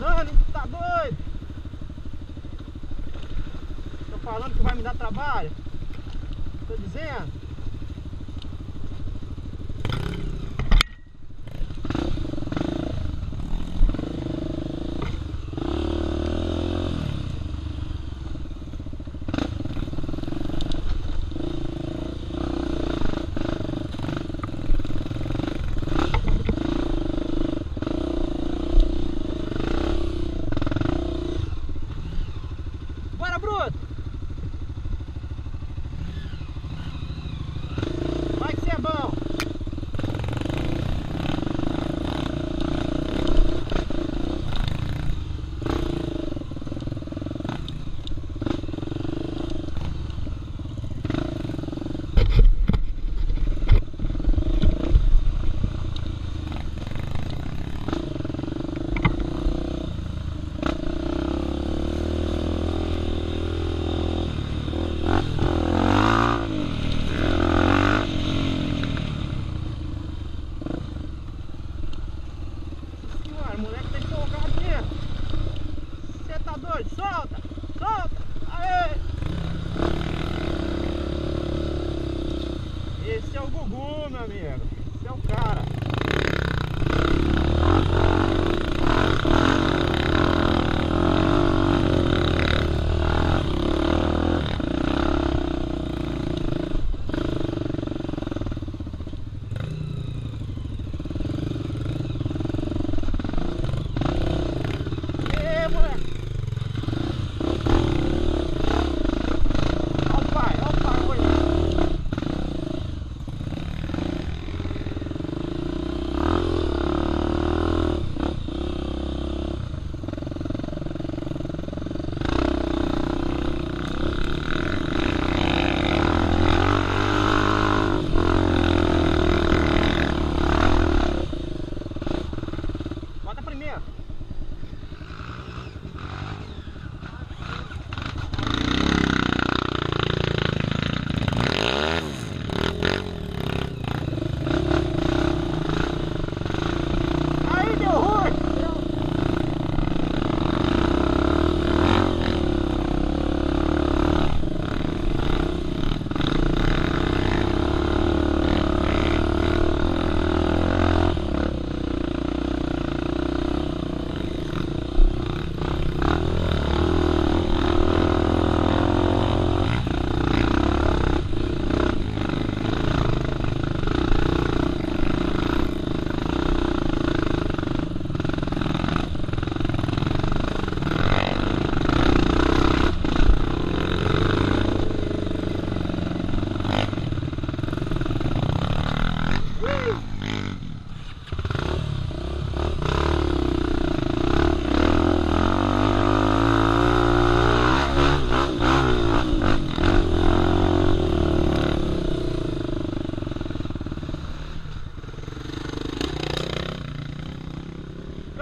Ó, o moleque andando, hein? Tá doido? Tô falando que vai me dar trabalho. Tô dizendo. Bora, Bruto! Vai que você é bom! Senhora, o moleque tá empolgado mesmo. Você tá doido? Solta! Solta! Aê! Esse é o Meu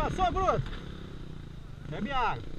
Cansou, Bruto? Bebe água.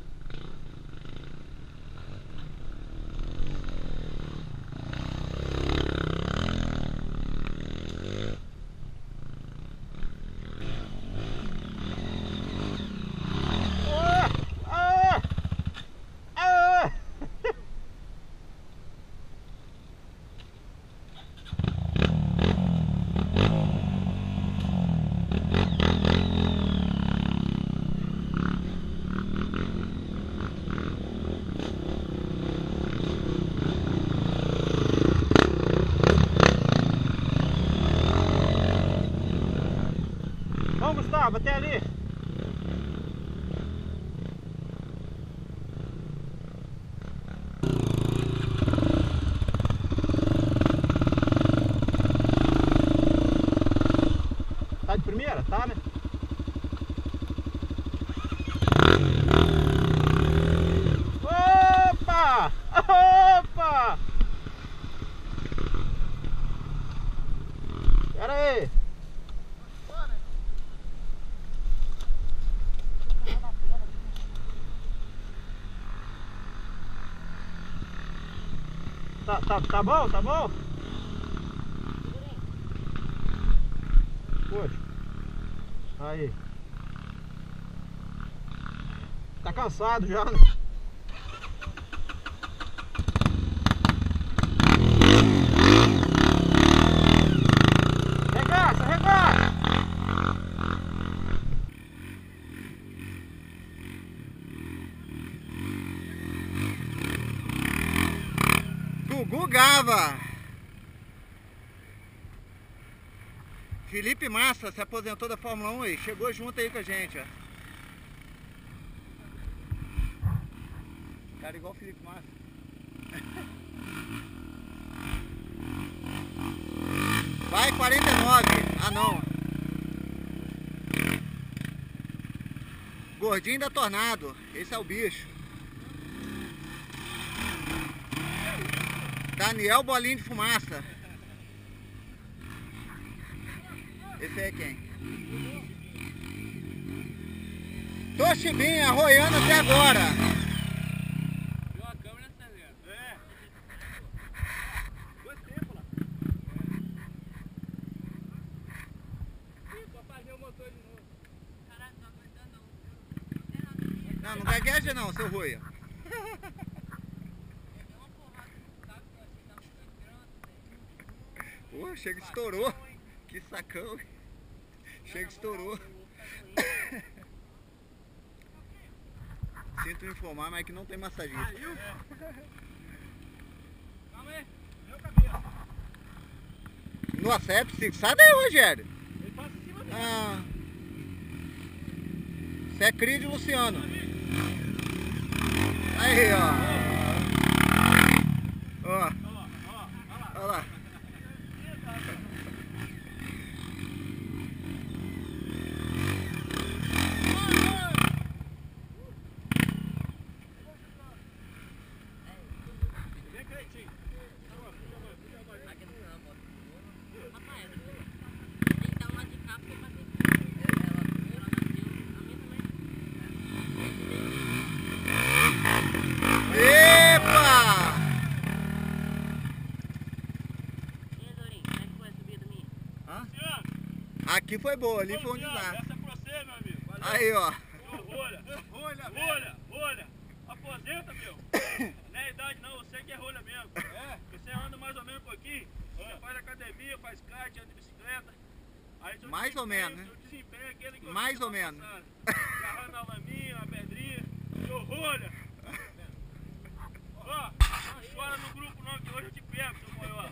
Até ali. Tá, tá, bom? Tá bom? Poxa. Aí. Tá cansado já, né? Felipe Massa se aposentou da Fórmula 1 e chegou junto aí com a gente, ó. Cara igual o Felipe Massa. Vai 49. Ah não. Gordinho da Tornado. Esse é o bicho. Daniel Bolinho de Fumaça. Esse aí é quem? Toshibinha, arroiando até agora. Viu a câmera, tá vendo? É. Quanto tempo lá? Ih, pra fazer o motor de novo. Caralho, não aguentando não. Não, não gagueja não, seu roia. Chega estourou. Que sacão. Chega estourou. Sinto informar, mas que não tem massagista. Calma aí. Meu cabelo. No assepse, sai daí, Rogério. Ele passa em cima dele. Ah. Você é cria de Luciano. Aí. Ó, Ó, ó, ó lá. olha lá. Vem, Cleitinho. Calma, fica mais, fica mais. Epa! Hã? Luciano, Aqui foi boa, ali foi um desastre. É. Aí, ó. Rolha. Rolha, rolha, rolha. Aposenta, meu. Não é idade não, você que é rolha mesmo. É? Você anda mais ou menos um pouquinho, você faz academia, faz kart, anda de bicicleta. Aí Mais ou menos, né? É aquele que eu Mais vi ou menos. Agarrando a laminha, a pedrinha. Seu rolha. Ó, não chora no grupo não, que hoje eu te pego, seu maior.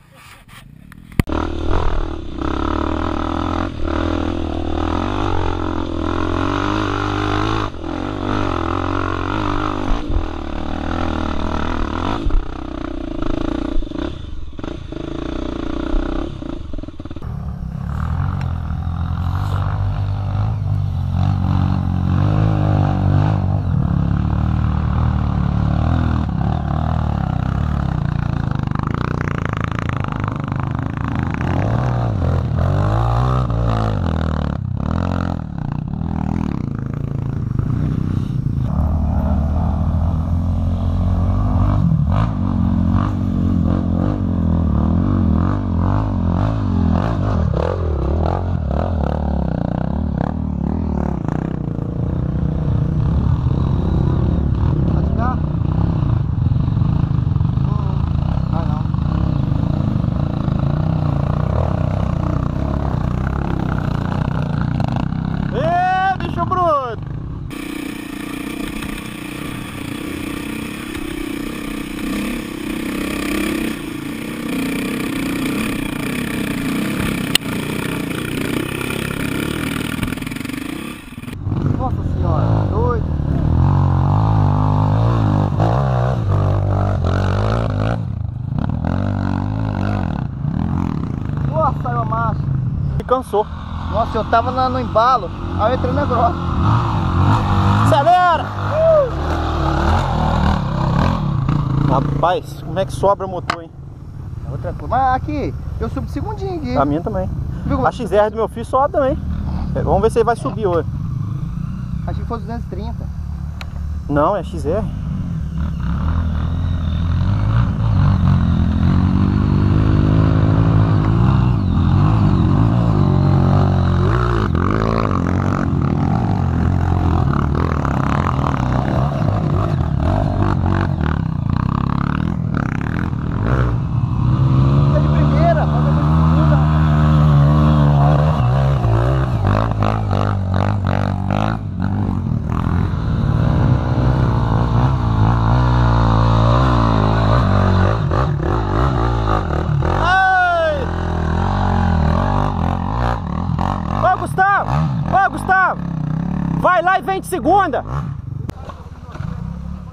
Pode ficar? Ah, não. Ê, bicho bruto! Nossa senhora, doido. Nossa, saiu a marcha. Me cansou. Nossa, eu tava na- no embalo, aí eu entrei na grota. Acelera! Rapaz, como é que sobra o motor, hein? É outra coisa. Mas aqui, eu subo segundinho aqui. A minha também. A XR do meu filho sobe também. É, Vamos ver se ele vai subir hoje. Achei que fosse 230. Não, é XR. Vai lá e vem de segunda!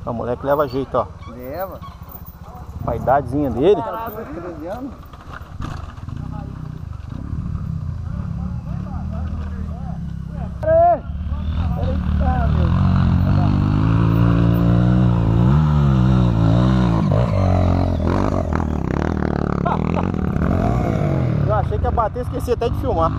O moleque leva jeito, ó. Leva. A idadezinha dele. 13 anos. Eu achei que ia bater, esqueci até de filmar.